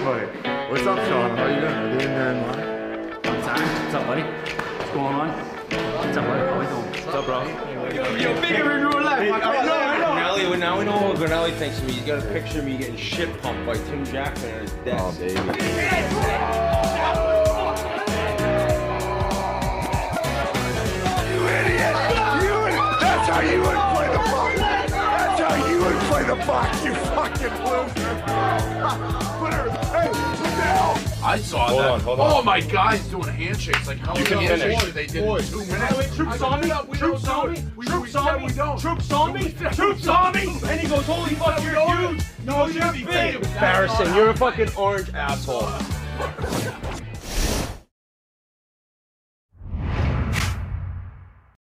What's up, Sean? How you doing? Are they in there in line? What's up? What's up, buddy? What's going on? What's up, buddy? How we doing? What's up, bro? Yo, bigger in real life. I know, I know. Grinelli, now we know what Grinelli thinks of me. He's got a picture of me getting shit pumped by Tim Jackson at his desk. Oh, baby. You idiot! You would, that's how you would play the box! That's how you would play the box, you fucking loser! I saw Hold that. on, hold on. Oh my guys doing handshakes like how You can many finish. handshakes they did in two minutes. Troops on me! We Troops on me! it. We- Troops on me! we don't. Troops on me! We said Troops on me! And he goes, holy fuck, you're don't. huge! No, you're big! Embarrassing. You're a fucking orange asshole.